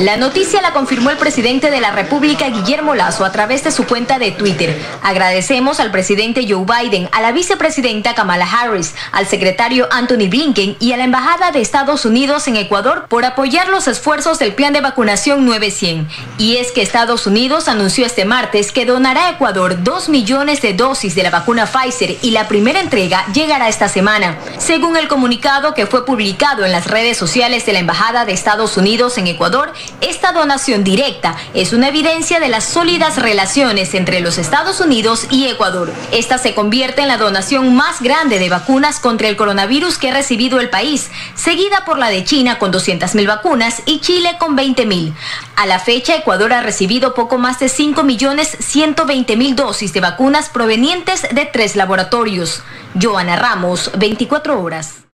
La noticia la confirmó el presidente de la República, Guillermo Lazo, a través de su cuenta de Twitter. Agradecemos al presidente Joe Biden, a la vicepresidenta Kamala Harris, al secretario Anthony Blinken y a la Embajada de Estados Unidos en Ecuador por apoyar los esfuerzos del plan de vacunación 900. Y es que Estados Unidos anunció este martes que donará a Ecuador 2 millones de dosis de la vacuna Pfizer y la primera entrega llegará esta semana. Según el comunicado que fue publicado en las redes sociales de la Embajada de Estados Unidos en Ecuador, esta donación directa es una evidencia de las sólidas relaciones entre los Estados Unidos y Ecuador. Esta se convierte en la donación más grande de vacunas contra el coronavirus que ha recibido el país, seguida por la de China con 200.000 vacunas y Chile con 20.000. A la fecha, Ecuador ha recibido poco más de 5.120.000 dosis de vacunas provenientes de tres laboratorios. Joana Ramos, 24 horas.